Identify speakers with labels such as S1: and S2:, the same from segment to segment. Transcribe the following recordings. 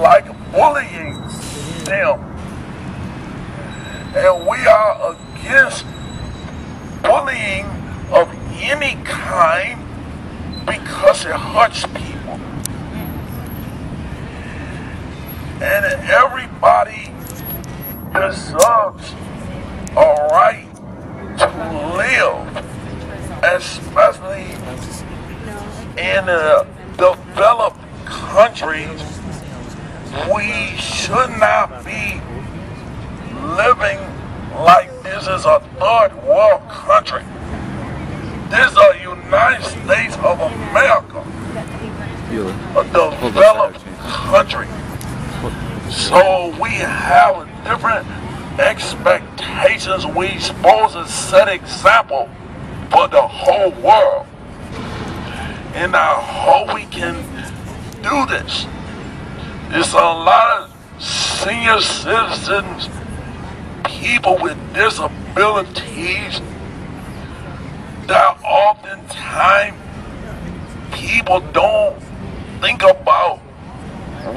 S1: like bullying them. And we are against bullying of any kind because it hurts people. And everybody deserves a right to live, especially in the developed countries. We should not be living like this is a third world country. This is the United States of America, a developed country. So we have different expectations. We supposed to set example for the whole world. And I hope we can do this. There's a lot of senior citizens, people with disabilities, that oftentimes people don't think about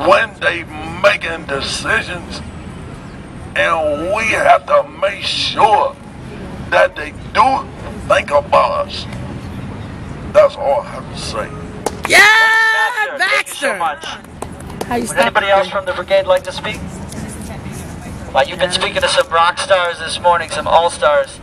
S1: when they making decisions and we have to make sure that they do think about us. That's all I have to say.
S2: Yeah,
S3: Baxter, thank you so much. Would anybody else from the brigade like to speak? Well, you've been speaking to some rock stars this morning, some all stars.